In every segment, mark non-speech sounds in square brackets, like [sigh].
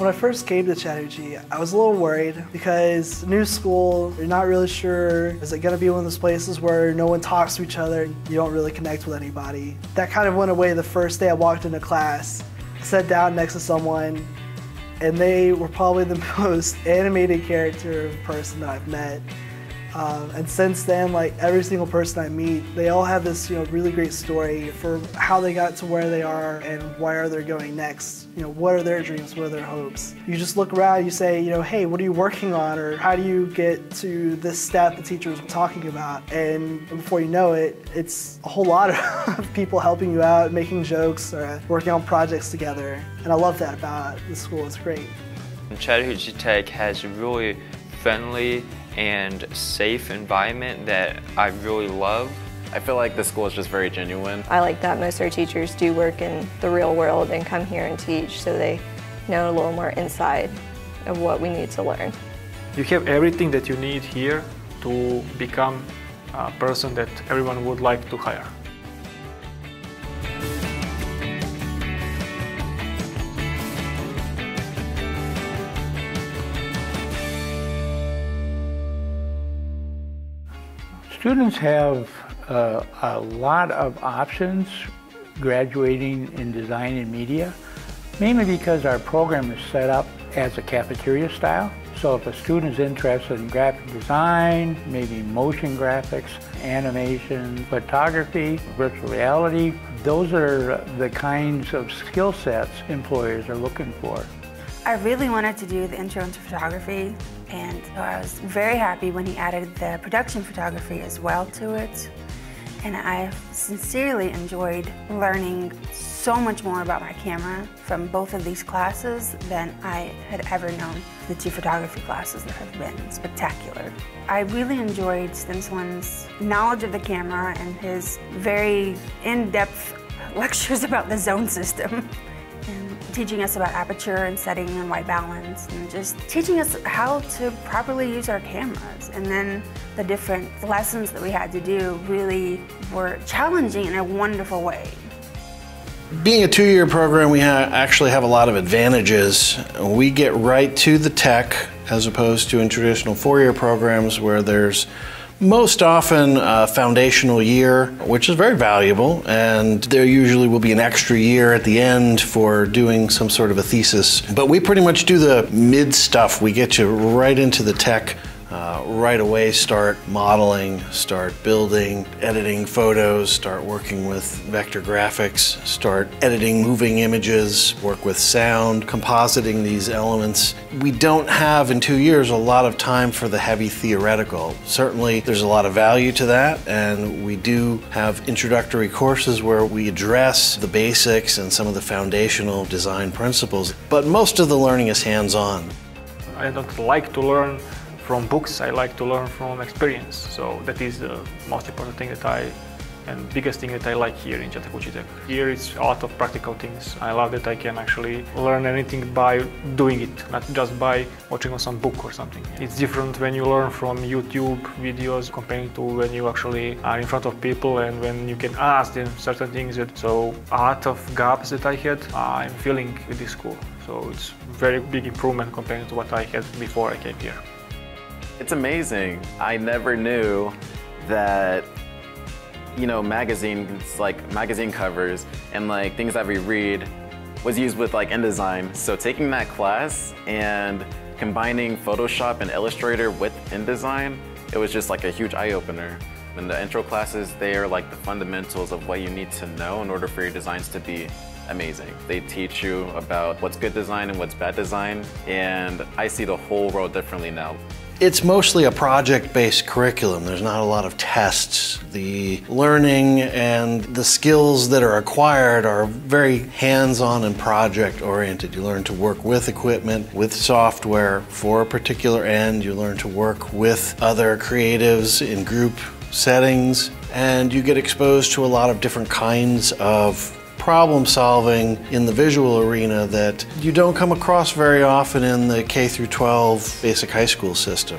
When I first came to Chattahoochee, I was a little worried because new school, you're not really sure, is it going to be one of those places where no one talks to each other and you don't really connect with anybody? That kind of went away the first day I walked into class. Sat down next to someone and they were probably the [laughs] most animated character person that I've met. Um, and since then, like every single person I meet, they all have this, you know, really great story for how they got to where they are and where they're going next. You know, what are their dreams, what are their hopes? You just look around, you say, you know, hey, what are you working on, or how do you get to this step the teacher was talking about? And before you know it, it's a whole lot [laughs] of people helping you out, making jokes, or working on projects together. And I love that about the school. It's great. Chattahoochee Tech has really friendly and safe environment that I really love. I feel like the school is just very genuine. I like that most of our teachers do work in the real world and come here and teach so they know a little more inside of what we need to learn. You have everything that you need here to become a person that everyone would like to hire. Students have uh, a lot of options graduating in design and media, mainly because our program is set up as a cafeteria style. So if a student is interested in graphic design, maybe motion graphics, animation, photography, virtual reality, those are the kinds of skill sets employers are looking for. I really wanted to do the intro into photography and so I was very happy when he added the production photography as well to it. And I sincerely enjoyed learning so much more about my camera from both of these classes than I had ever known. The two photography classes that have been spectacular. I really enjoyed Stencilin's knowledge of the camera and his very in-depth [laughs] lectures about the zone system [laughs] teaching us about aperture and setting and white balance and just teaching us how to properly use our cameras. And then the different lessons that we had to do really were challenging in a wonderful way. Being a two-year program, we ha actually have a lot of advantages. We get right to the tech as opposed to in traditional four-year programs where there's most often a foundational year, which is very valuable, and there usually will be an extra year at the end for doing some sort of a thesis. But we pretty much do the mid stuff. We get you right into the tech uh, right away start modeling, start building, editing photos, start working with vector graphics, start editing moving images, work with sound, compositing these elements. We don't have in two years a lot of time for the heavy theoretical. Certainly there's a lot of value to that and we do have introductory courses where we address the basics and some of the foundational design principles, but most of the learning is hands-on. I don't like to learn from books, I like to learn from experience. So that is the most important thing that I and biggest thing that I like here in Chattahoochee Tech. Here it's a lot of practical things. I love that I can actually learn anything by doing it, not just by watching on some book or something. It's different when you learn from YouTube videos compared to when you actually are in front of people and when you can ask them certain things. So a lot of gaps that I had, I'm feeling with this school. So it's very big improvement compared to what I had before I came here. It's amazing. I never knew that, you know, magazines, like magazine covers and like things that we read was used with like InDesign. So taking that class and combining Photoshop and Illustrator with InDesign, it was just like a huge eye-opener. In the intro classes, they are like the fundamentals of what you need to know in order for your designs to be amazing. They teach you about what's good design and what's bad design, and I see the whole world differently now. It's mostly a project-based curriculum. There's not a lot of tests. The learning and the skills that are acquired are very hands-on and project-oriented. You learn to work with equipment, with software for a particular end. You learn to work with other creatives in group settings, and you get exposed to a lot of different kinds of problem solving in the visual arena that you don't come across very often in the K through 12 basic high school system.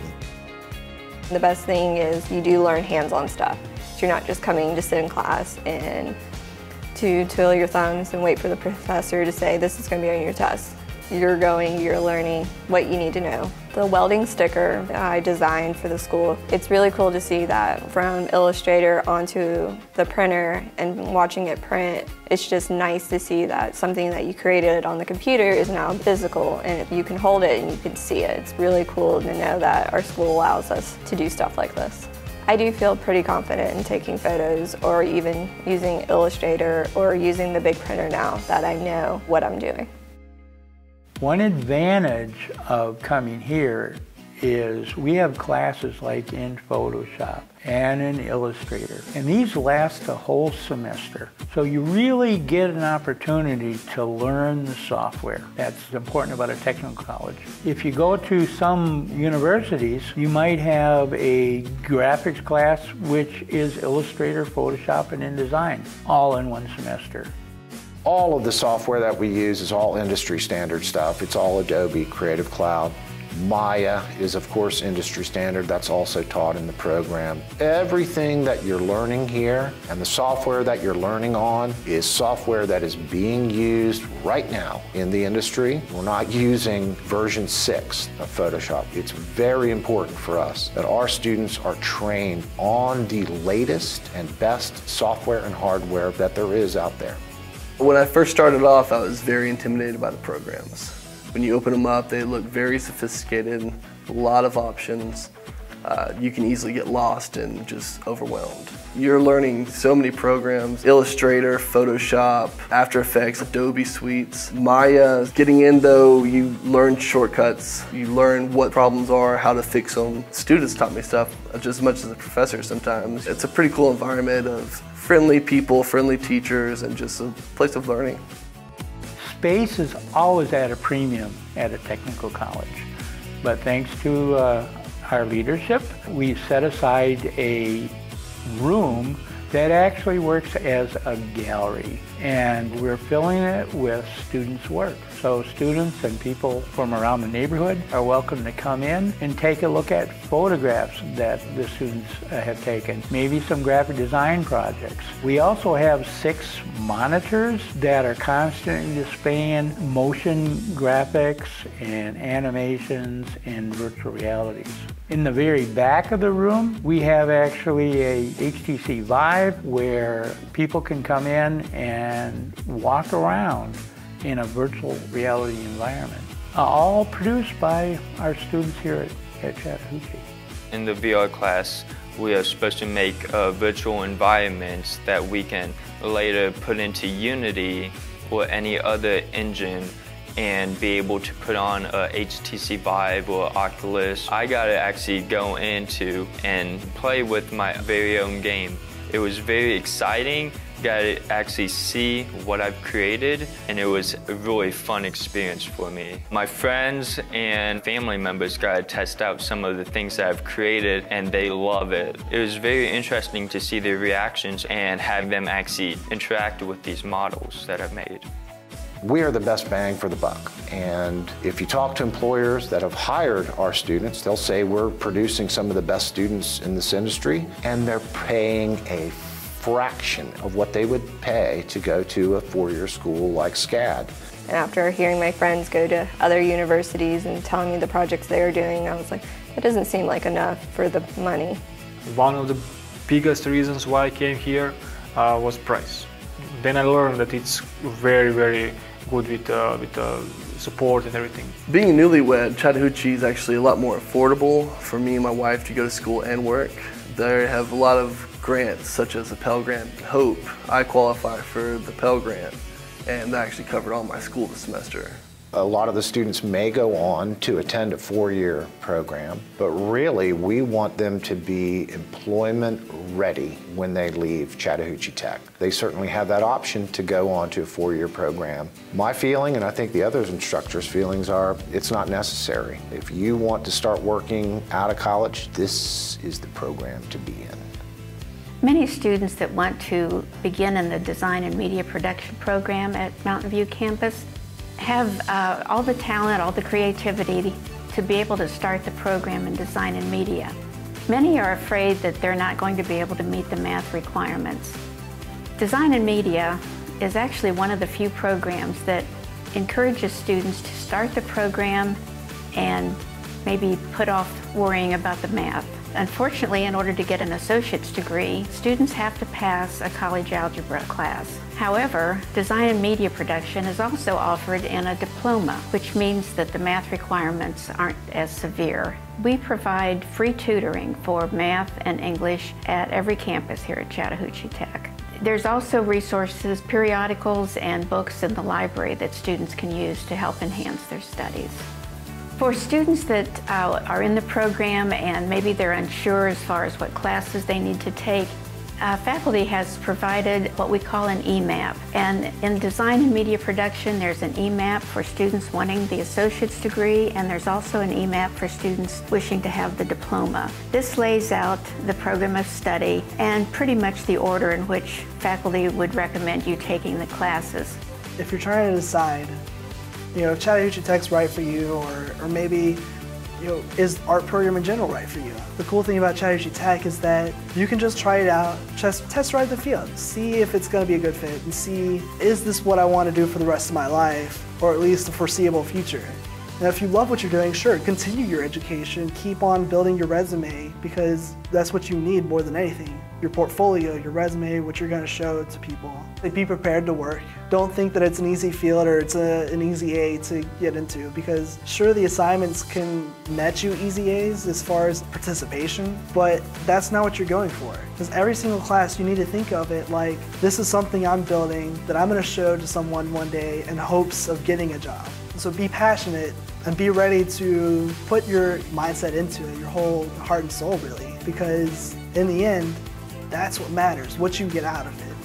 The best thing is you do learn hands-on stuff. So you're not just coming to sit in class and to twiddle your thumbs and wait for the professor to say this is going to be on your test. You're going, you're learning what you need to know. The welding sticker I designed for the school, it's really cool to see that from Illustrator onto the printer and watching it print. It's just nice to see that something that you created on the computer is now physical and you can hold it and you can see it. It's really cool to know that our school allows us to do stuff like this. I do feel pretty confident in taking photos or even using Illustrator or using the big printer now that I know what I'm doing. One advantage of coming here is we have classes like in Photoshop and in Illustrator. And these last a whole semester. So you really get an opportunity to learn the software. That's important about a technical college. If you go to some universities, you might have a graphics class which is Illustrator, Photoshop, and InDesign all in one semester. All of the software that we use is all industry standard stuff. It's all Adobe Creative Cloud. Maya is of course industry standard, that's also taught in the program. Everything that you're learning here and the software that you're learning on is software that is being used right now in the industry. We're not using version 6 of Photoshop. It's very important for us that our students are trained on the latest and best software and hardware that there is out there. When I first started off, I was very intimidated by the programs. When you open them up, they look very sophisticated, a lot of options. Uh, you can easily get lost and just overwhelmed. You're learning so many programs, Illustrator, Photoshop, After Effects, Adobe Suites, Maya. Getting in though, you learn shortcuts, you learn what problems are, how to fix them. Students taught me stuff just as much as the professor sometimes. It's a pretty cool environment of friendly people, friendly teachers, and just a place of learning. Space is always at a premium at a technical college. But thanks to uh, our leadership, we set aside a room that actually works as a gallery and we're filling it with students' work. So students and people from around the neighborhood are welcome to come in and take a look at photographs that the students uh, have taken, maybe some graphic design projects. We also have six monitors that are constantly displaying motion graphics and animations and virtual realities. In the very back of the room, we have actually a HTC Vive where people can come in and and walk around in a virtual reality environment. Uh, all produced by our students here at, at Chattahoochee. In the VR class, we are supposed to make uh, virtual environments that we can later put into Unity or any other engine and be able to put on a HTC Vive or Oculus. I got to actually go into and play with my very own game. It was very exciting got to actually see what I've created and it was a really fun experience for me. My friends and family members got to test out some of the things that I've created and they love it. It was very interesting to see their reactions and have them actually interact with these models that I've made. We are the best bang for the buck. And if you talk to employers that have hired our students, they'll say we're producing some of the best students in this industry and they're paying a fraction of what they would pay to go to a four-year school like SCAD. And after hearing my friends go to other universities and telling me the projects they are doing, I was like, that doesn't seem like enough for the money. One of the biggest reasons why I came here uh, was price. Then I learned that it's very, very good with, uh, with uh, support and everything. Being a newlywed, Chattahoochee is actually a lot more affordable for me and my wife to go to school and work. They have a lot of grants such as the Pell Grant Hope. I qualify for the Pell Grant and that actually covered all my school this semester. A lot of the students may go on to attend a four-year program, but really we want them to be employment ready when they leave Chattahoochee Tech. They certainly have that option to go on to a four-year program. My feeling, and I think the other instructors' feelings are, it's not necessary. If you want to start working out of college, this is the program to be in. Many students that want to begin in the design and media production program at Mountain View campus have uh, all the talent, all the creativity to be able to start the program in design and media. Many are afraid that they're not going to be able to meet the math requirements. Design and media is actually one of the few programs that encourages students to start the program and maybe put off worrying about the math. Unfortunately, in order to get an associate's degree, students have to pass a college algebra class. However, design and media production is also offered in a diploma, which means that the math requirements aren't as severe. We provide free tutoring for math and English at every campus here at Chattahoochee Tech. There's also resources, periodicals, and books in the library that students can use to help enhance their studies. For students that uh, are in the program and maybe they're unsure as far as what classes they need to take, uh, faculty has provided what we call an EMAP. And in design and media production, there's an EMAP for students wanting the associate's degree, and there's also an EMAP for students wishing to have the diploma. This lays out the program of study and pretty much the order in which faculty would recommend you taking the classes. If you're trying to decide you know, Chattahoochee Tech's right for you, or, or maybe, you know, is art program in general right for you? The cool thing about Chattahoochee Tech is that you can just try it out, just test ride the field, see if it's going to be a good fit, and see, is this what I want to do for the rest of my life, or at least the foreseeable future? And if you love what you're doing, sure, continue your education, keep on building your resume, because that's what you need more than anything your portfolio, your resume, what you're going to show to people. Be prepared to work. Don't think that it's an easy field or it's a, an easy A to get into because sure the assignments can net you easy A's as far as participation, but that's not what you're going for. Because every single class you need to think of it like this is something I'm building that I'm going to show to someone one day in hopes of getting a job. So be passionate and be ready to put your mindset into it, your whole heart and soul really, because in the end, that's what matters, what you get out of it.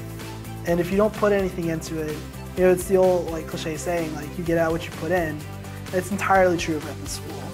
And if you don't put anything into it, you know, it's the old like cliche saying, like you get out what you put in. It's entirely true about the school.